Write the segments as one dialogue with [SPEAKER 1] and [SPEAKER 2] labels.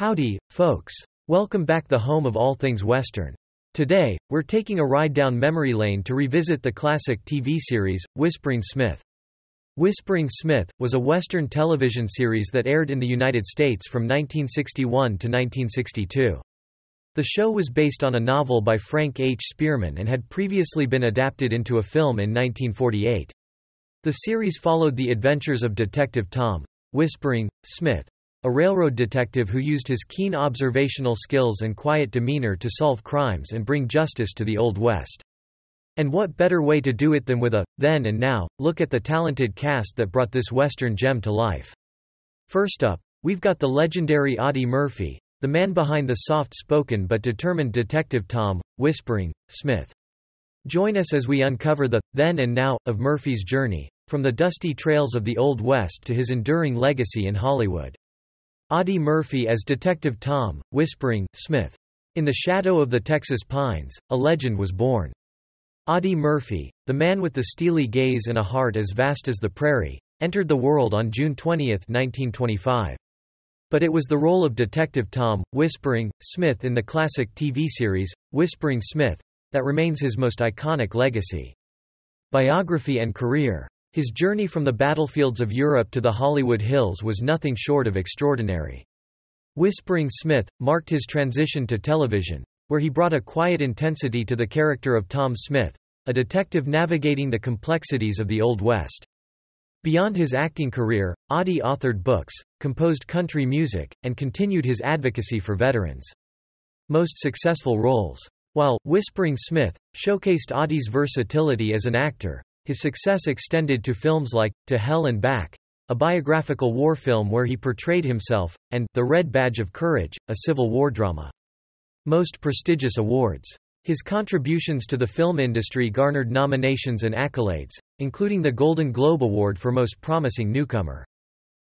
[SPEAKER 1] Howdy, folks. Welcome back the home of all things Western. Today, we're taking a ride down memory lane to revisit the classic TV series, Whispering Smith. Whispering Smith, was a Western television series that aired in the United States from 1961 to 1962. The show was based on a novel by Frank H. Spearman and had previously been adapted into a film in 1948. The series followed the adventures of Detective Tom, Whispering, Smith, a railroad detective who used his keen observational skills and quiet demeanor to solve crimes and bring justice to the Old West. And what better way to do it than with a, then and now, look at the talented cast that brought this Western gem to life. First up, we've got the legendary Audie Murphy, the man behind the soft-spoken but determined Detective Tom, Whispering, Smith. Join us as we uncover the, then and now, of Murphy's journey, from the dusty trails of the Old West to his enduring legacy in Hollywood. Audie Murphy as Detective Tom, Whispering, Smith. In the shadow of the Texas pines, a legend was born. Audie Murphy, the man with the steely gaze and a heart as vast as the prairie, entered the world on June 20, 1925. But it was the role of Detective Tom, Whispering, Smith in the classic TV series, Whispering Smith, that remains his most iconic legacy. Biography and career his journey from the battlefields of Europe to the Hollywood Hills was nothing short of extraordinary. Whispering Smith, marked his transition to television, where he brought a quiet intensity to the character of Tom Smith, a detective navigating the complexities of the Old West. Beyond his acting career, Audie authored books, composed country music, and continued his advocacy for veterans. Most successful roles. While Whispering Smith showcased Audie's versatility as an actor, his success extended to films like, To Hell and Back, a biographical war film where he portrayed himself, and The Red Badge of Courage, a Civil War drama. Most prestigious awards. His contributions to the film industry garnered nominations and accolades, including the Golden Globe Award for Most Promising Newcomer.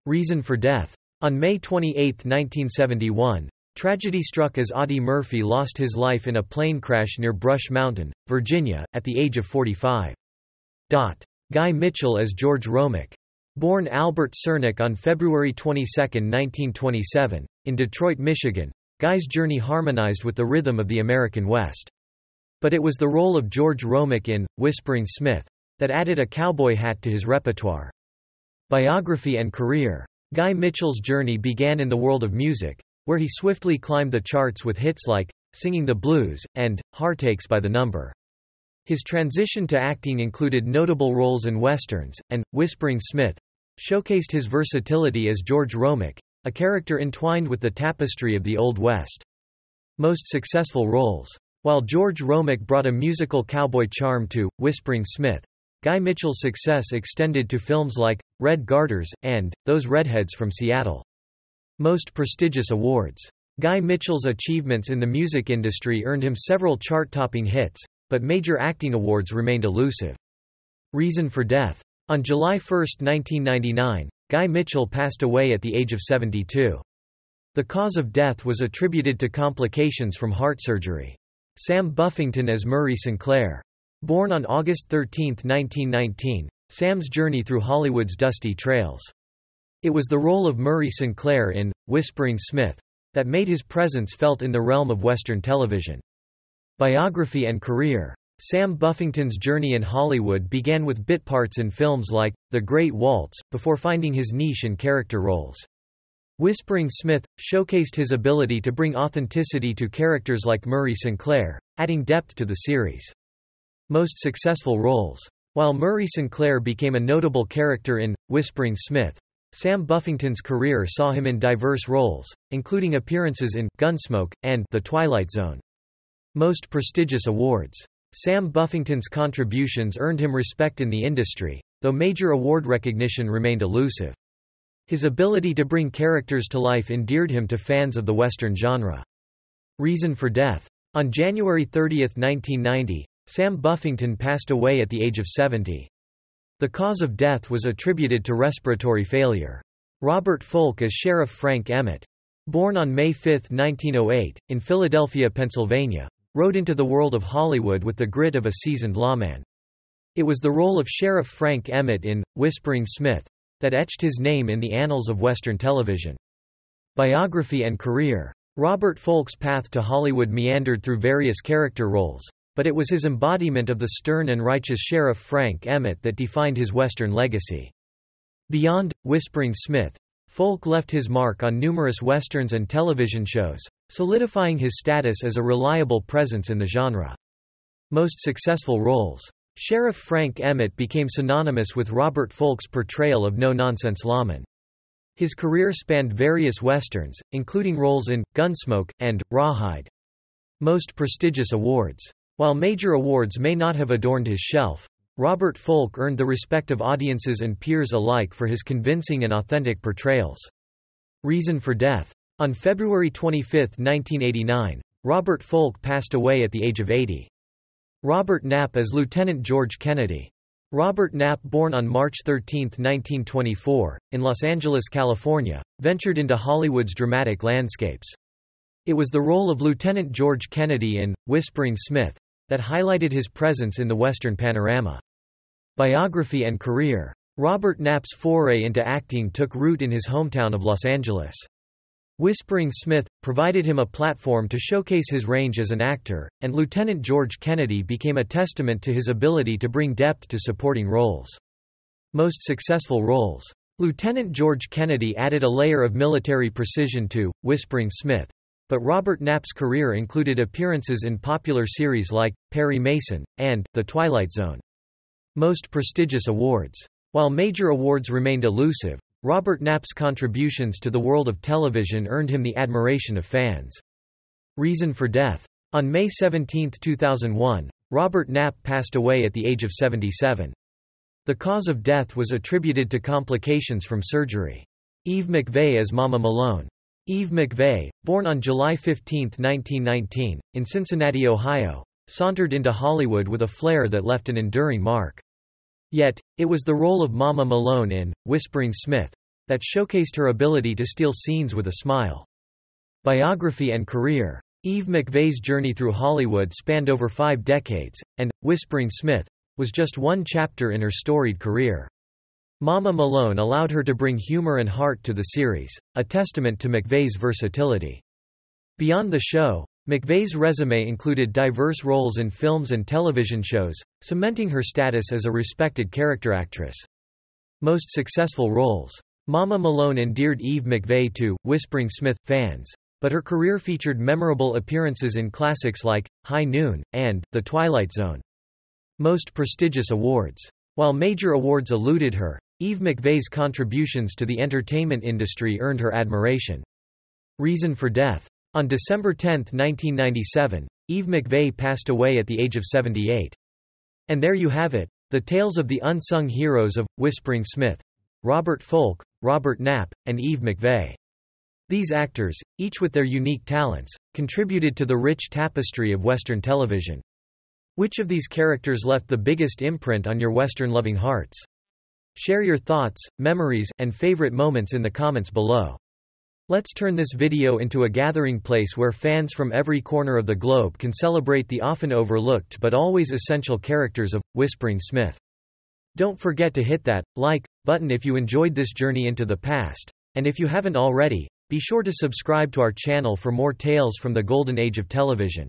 [SPEAKER 1] Reason for death. On May 28, 1971, tragedy struck as Audie Murphy lost his life in a plane crash near Brush Mountain, Virginia, at the age of 45. Guy Mitchell as George Romack. Born Albert Cernik on February 22, 1927, in Detroit, Michigan, Guy's journey harmonized with the rhythm of the American West. But it was the role of George Romack in Whispering Smith that added a cowboy hat to his repertoire. Biography and career. Guy Mitchell's journey began in the world of music, where he swiftly climbed the charts with hits like Singing the Blues and Heartaches by the Number. His transition to acting included notable roles in westerns, and, Whispering Smith, showcased his versatility as George Romack, a character entwined with the tapestry of the Old West. Most successful roles. While George Romack brought a musical cowboy charm to Whispering Smith, Guy Mitchell's success extended to films like Red Garters and Those Redheads from Seattle. Most prestigious awards. Guy Mitchell's achievements in the music industry earned him several chart-topping hits, but major acting awards remained elusive. Reason for death. On July 1, 1999, Guy Mitchell passed away at the age of 72. The cause of death was attributed to complications from heart surgery. Sam Buffington as Murray Sinclair. Born on August 13, 1919, Sam's journey through Hollywood's dusty trails. It was the role of Murray Sinclair in Whispering Smith that made his presence felt in the realm of Western television. Biography and career Sam Buffington's journey in Hollywood began with bit parts in films like The Great Waltz, before finding his niche in character roles. Whispering Smith showcased his ability to bring authenticity to characters like Murray Sinclair, adding depth to the series. Most successful roles. While Murray Sinclair became a notable character in Whispering Smith, Sam Buffington's career saw him in diverse roles, including appearances in Gunsmoke and The Twilight Zone. Most prestigious awards. Sam Buffington's contributions earned him respect in the industry, though major award recognition remained elusive. His ability to bring characters to life endeared him to fans of the Western genre. Reason for death. On January 30, 1990, Sam Buffington passed away at the age of 70. The cause of death was attributed to respiratory failure. Robert Foulk as Sheriff Frank Emmett. Born on May 5, 1908, in Philadelphia, Pennsylvania, rode into the world of Hollywood with the grit of a seasoned lawman. It was the role of Sheriff Frank Emmett in Whispering Smith that etched his name in the annals of Western television. Biography and career Robert Foulk's path to Hollywood meandered through various character roles, but it was his embodiment of the stern and righteous Sheriff Frank Emmett that defined his Western legacy. Beyond Whispering Smith, Foulk left his mark on numerous westerns and television shows, solidifying his status as a reliable presence in the genre. Most successful roles. Sheriff Frank Emmett became synonymous with Robert Foulk's portrayal of no-nonsense lawman. His career spanned various westerns, including roles in Gunsmoke and Rawhide. Most prestigious awards. While major awards may not have adorned his shelf, Robert Foulk earned the respect of audiences and peers alike for his convincing and authentic portrayals. Reason for death. On February 25, 1989, Robert Foulk passed away at the age of 80. Robert Knapp as Lieutenant George Kennedy. Robert Knapp born on March 13, 1924, in Los Angeles, California, ventured into Hollywood's dramatic landscapes. It was the role of Lieutenant George Kennedy in Whispering Smith that highlighted his presence in the Western panorama. Biography and career Robert Knapp's foray into acting took root in his hometown of Los Angeles. Whispering Smith, provided him a platform to showcase his range as an actor, and Lieutenant George Kennedy became a testament to his ability to bring depth to supporting roles. Most successful roles. Lieutenant George Kennedy added a layer of military precision to Whispering Smith. But Robert Knapp's career included appearances in popular series like Perry Mason and The Twilight Zone. Most prestigious awards. While major awards remained elusive, Robert Knapp's contributions to the world of television earned him the admiration of fans. Reason for death. On May 17, 2001, Robert Knapp passed away at the age of 77. The cause of death was attributed to complications from surgery. Eve McVeagh as Mama Malone. Eve McVeagh, born on July 15, 1919, in Cincinnati, Ohio, sauntered into Hollywood with a flair that left an enduring mark. Yet, it was the role of Mama Malone in Whispering Smith that showcased her ability to steal scenes with a smile. Biography and career Eve McVeagh's journey through Hollywood spanned over five decades, and, Whispering Smith, was just one chapter in her storied career. Mama Malone allowed her to bring humor and heart to the series, a testament to McVeagh's versatility. Beyond the show, McVeagh's resume included diverse roles in films and television shows, cementing her status as a respected character actress. Most successful roles. Mama Malone endeared Eve McVeagh to Whispering Smith fans, but her career featured memorable appearances in classics like High Noon and The Twilight Zone. Most prestigious awards. While major awards eluded her, Eve McVeagh's contributions to the entertainment industry earned her admiration. Reason for death. On December 10, 1997, Eve McVeagh passed away at the age of 78. And there you have it, the tales of the unsung heroes of Whispering Smith, Robert Foulk, Robert Knapp, and Eve McVeagh. These actors, each with their unique talents, contributed to the rich tapestry of Western television. Which of these characters left the biggest imprint on your Western-loving hearts? Share your thoughts, memories, and favorite moments in the comments below. Let's turn this video into a gathering place where fans from every corner of the globe can celebrate the often overlooked but always essential characters of Whispering Smith. Don't forget to hit that like button if you enjoyed this journey into the past, and if you haven't already, be sure to subscribe to our channel for more tales from the golden age of television.